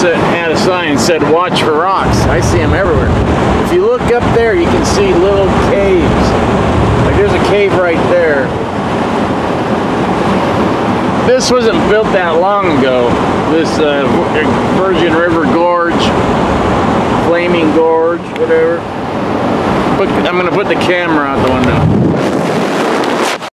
set, had a sign that said watch for rocks. I see them everywhere. If you look up there, you can see little caves. Like there's a cave right there. This wasn't built that long ago. This uh, Virgin River Gorge, Flaming Gorge, whatever. But I'm gonna put the camera out the window.